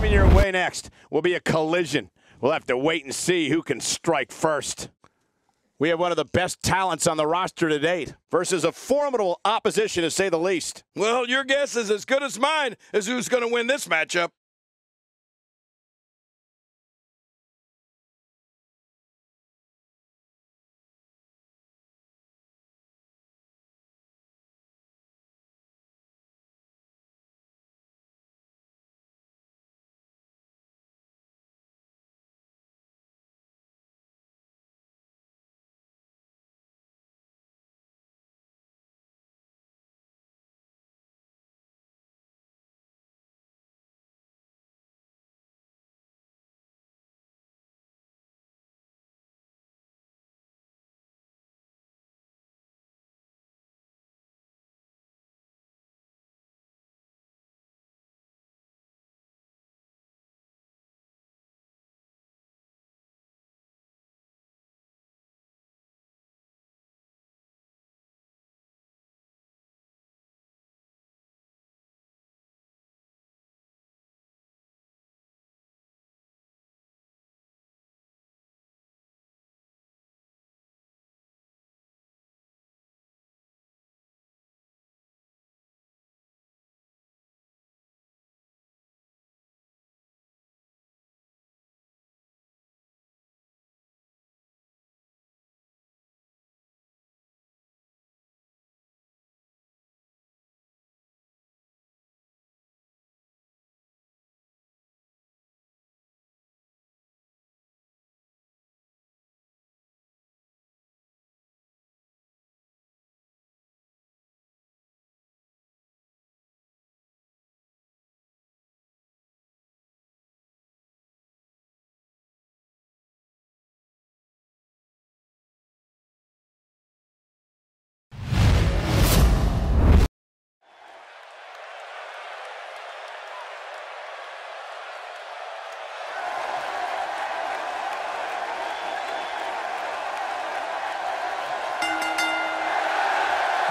Coming your way next will be a collision. We'll have to wait and see who can strike first. We have one of the best talents on the roster to date versus a formidable opposition, to say the least. Well, your guess is as good as mine as who's going to win this matchup.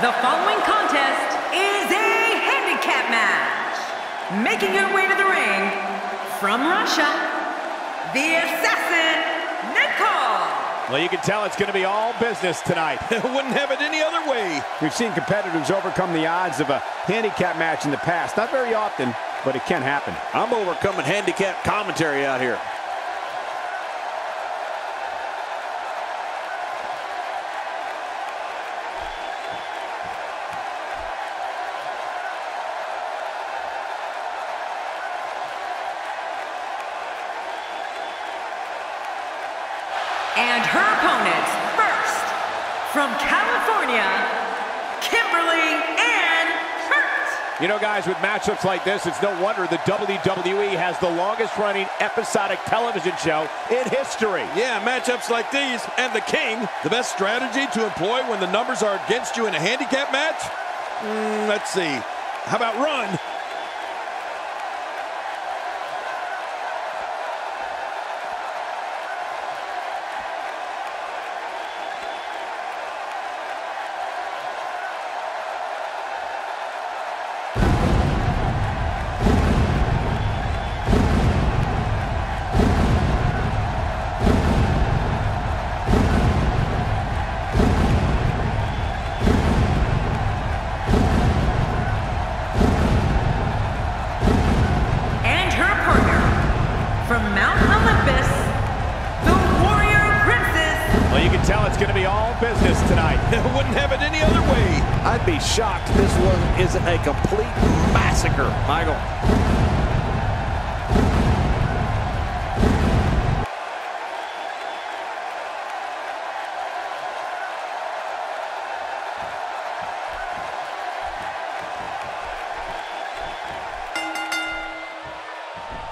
The following contest is a handicap match. Making her way to the ring from Russia, the Assassin, Nicole. Well, you can tell it's going to be all business tonight. Wouldn't have it any other way. We've seen competitors overcome the odds of a handicap match in the past. Not very often, but it can happen. I'm overcoming handicap commentary out here. And her opponents, first, from California, Kimberly Ann Hart. You know, guys, with matchups like this, it's no wonder the WWE has the longest running episodic television show in history. Yeah, matchups like these and the King, the best strategy to employ when the numbers are against you in a handicap match? Mm, let's see. How about run? Tell it's going to be all business tonight. Wouldn't have it any other way. I'd be shocked this one isn't a complete massacre, Michael.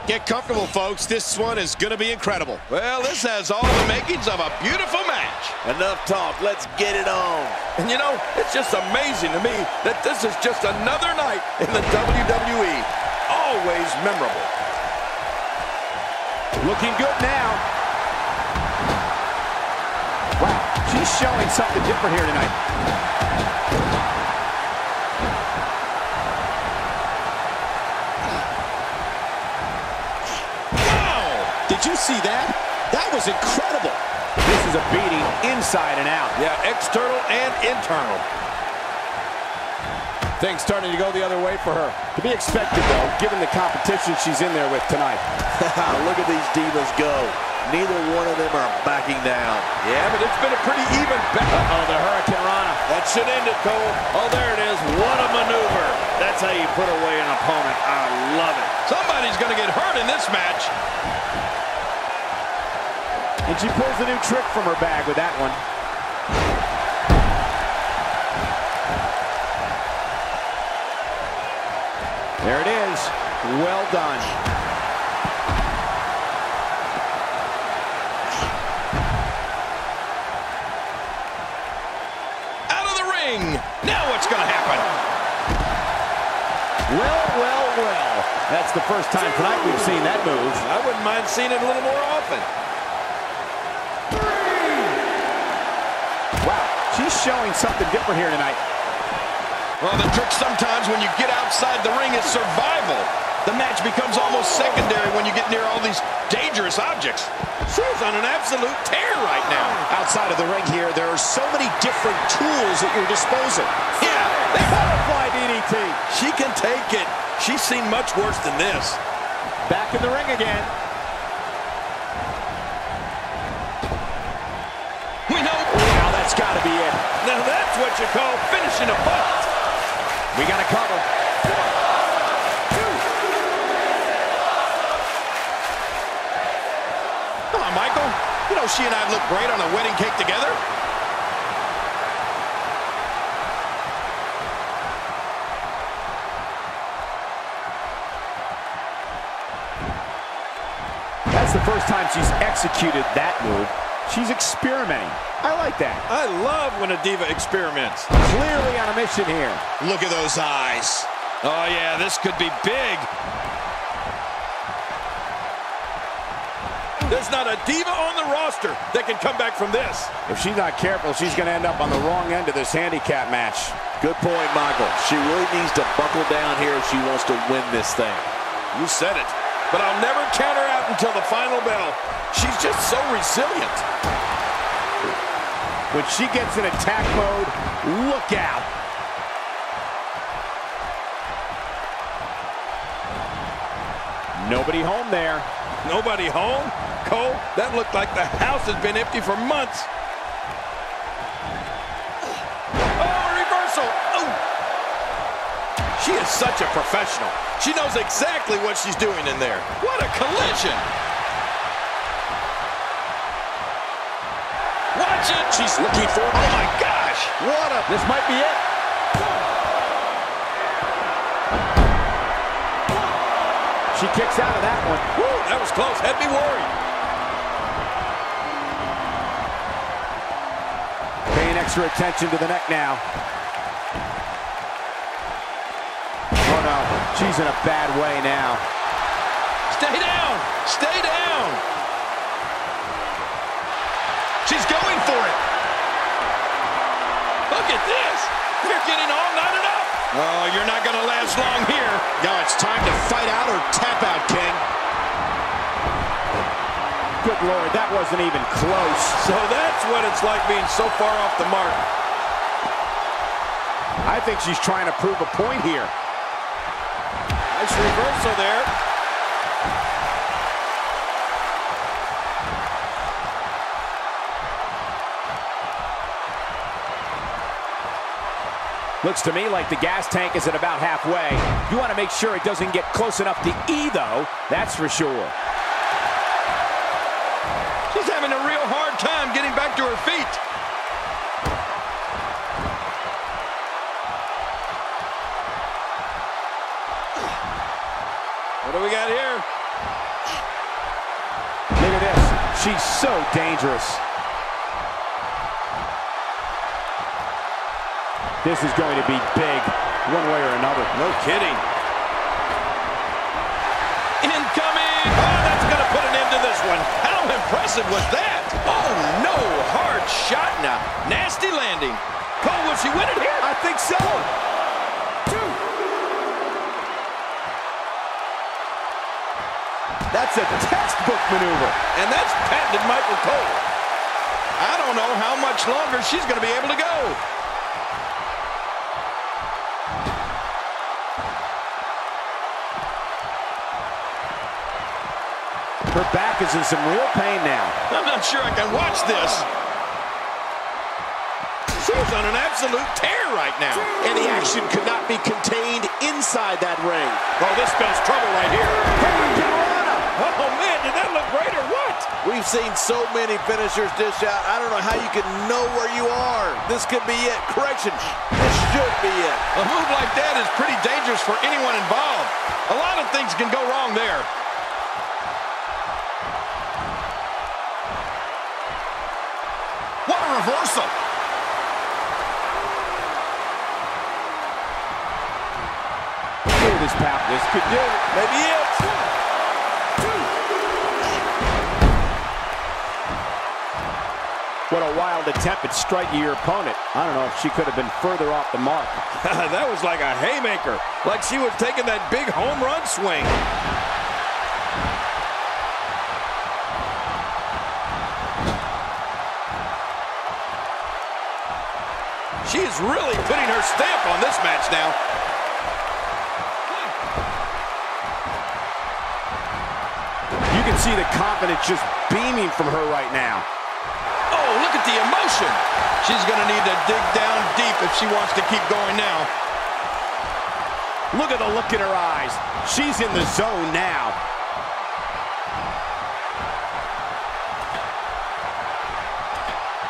Get comfortable, folks. This one is going to be incredible. Well, this has all the makings of a beautiful match. Enough talk. Let's get it on. And you know, it's just amazing to me that this is just another night in the WWE. Always memorable. Looking good now. Wow, she's showing something different here tonight. Did you see that? That was incredible. This is a beating inside and out. Yeah, external and internal. Things starting to go the other way for her. To be expected, though, given the competition she's in there with tonight. Look at these divas go. Neither one of them are backing down. Yeah, but it's been a pretty even battle. Oh, the Hurricanrana. That should end it, Cole. Oh, there it is. What a maneuver. That's how you put away an opponent. I love it. Somebody's going to get hurt in this match. And she pulls a new trick from her bag with that one. There it is. Well done. Out of the ring. Now what's going to happen? Well, well, well. That's the first time tonight we've seen that move. I wouldn't mind seeing it a little more often. She's showing something different here tonight. Well, the trick sometimes when you get outside the ring is survival. The match becomes almost secondary when you get near all these dangerous objects. She's on an absolute tear right now. Outside of the ring here, there are so many different tools at your disposal. Yeah, they Butterfly DDT. She can take it. She's seen much worse than this. Back in the ring again. To be it. Now that's what you call finishing a fight. We got to cover. Come on, Michael. You know she and I look great on a wedding cake together. That's the first time she's executed that move. She's experimenting. I like that. I love when a diva experiments. Clearly on a mission here. Look at those eyes. Oh, yeah, this could be big. There's not a diva on the roster that can come back from this. If she's not careful, she's going to end up on the wrong end of this handicap match. Good point, Michael. She really needs to buckle down here if she wants to win this thing. You said it. But I'll never count her out until the final bell. She's just so resilient. When she gets in attack mode, look out. Nobody home there. Nobody home? Cole, that looked like the house has been empty for months. She is such a professional. She knows exactly what she's doing in there. What a collision. Watch it. She's looking for Oh, my gosh. What a... This might be it. She kicks out of that one. Woo, that was close. Had me worried. Paying extra attention to the neck now. She's in a bad way now. Stay down. Stay down. She's going for it. Look at this. They're getting all knotted up. Oh, you're not going to last long here. Now it's time to fight out or tap out, King. Good Lord, that wasn't even close. So that's what it's like being so far off the mark. I think she's trying to prove a point here. Nice reversal there. Looks to me like the gas tank is at about halfway. You want to make sure it doesn't get close enough to E, though. That's for sure. She's having a real hard time getting back to her feet. What do we got here? Look at this. She's so dangerous. This is going to be big, one way or another. No kidding. Incoming! Oh, that's going to put an end to this one. How impressive was that? Oh, no. Hard shot a nasty landing. Cole, will she win it here? I think so. That's That's a textbook maneuver. And that's patented Michael Cole. I don't know how much longer she's going to be able to go. Her back is in some real pain now. I'm not sure I can watch this. She's on an absolute tear right now. And the action could not be contained inside that ring. Oh, this spells trouble right here. Oh, man, did that look great or what? We've seen so many finishers dish out. I don't know how you can know where you are. This could be it. Correction, this should be it. A move like that is pretty dangerous for anyone involved. A lot of things can go wrong there. What a reversal. Ooh, this power. This could do it. Maybe it. What a wild attempt at striking your opponent. I don't know if she could have been further off the mark. that was like a haymaker. Like she was taking that big home run swing. She is really putting her stamp on this match now. You can see the confidence just beaming from her right now. Oh, look at the emotion. She's going to need to dig down deep if she wants to keep going now. Look at the look in her eyes. She's in the zone now.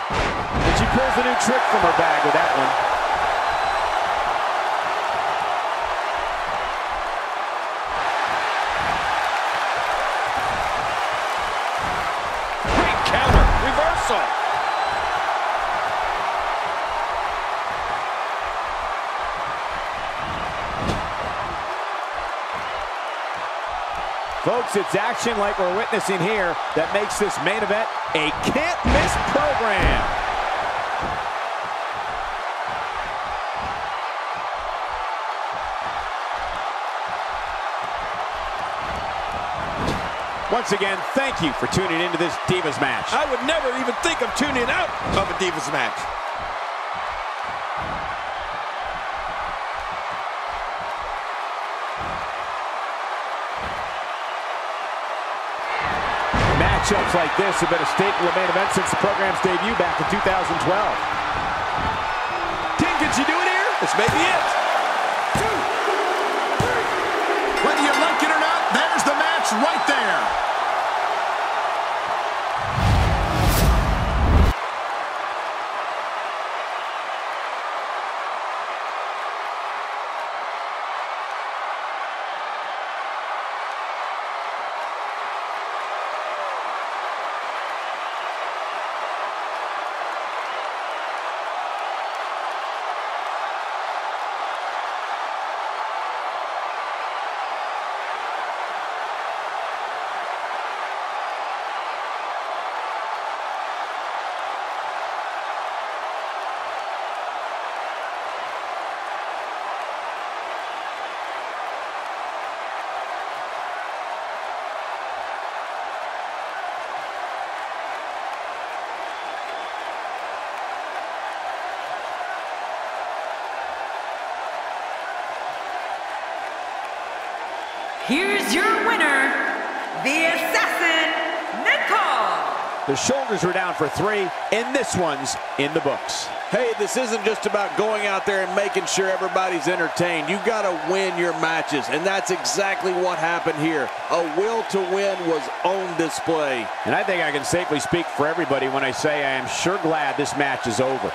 And she pulls a new trick from her bag with that one. Folks, it's action like we're witnessing here that makes this main event a can't-miss program. Once again, thank you for tuning into this Divas match. I would never even think of tuning out of a Divas match. Matchups like this have been a staple of main events since the program's debut back in 2012. King, can she do it here? This may be it. Two, Whether you like it or not, there's the match right there. Here's your winner, the Assassin, Nicole. The shoulders were down for three, and this one's in the books. Hey, this isn't just about going out there and making sure everybody's entertained. You've got to win your matches, and that's exactly what happened here. A will to win was on display. And I think I can safely speak for everybody when I say I am sure glad this match is over.